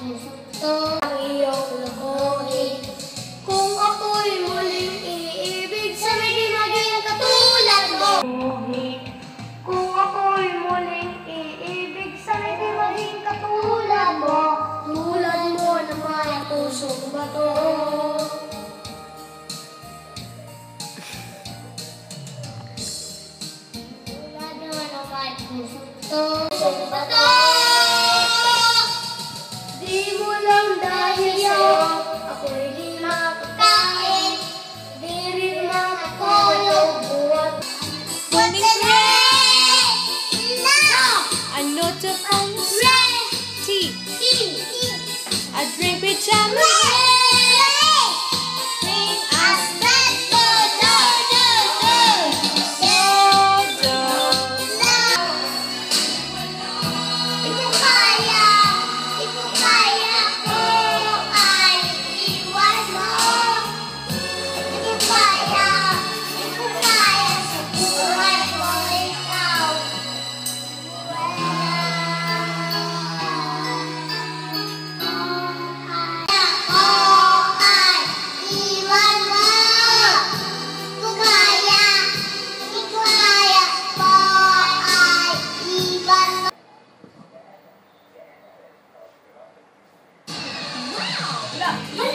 Susukto ang iyong lukuhin Kung ako'y muling iibig Sa may maging katulad mo Kung ako'y muling iibig Sa may maging katulad mo Tulad mo na may pusong bato Tulad mo na may pusong bato out red tea. tea. I drink with jam. ほら。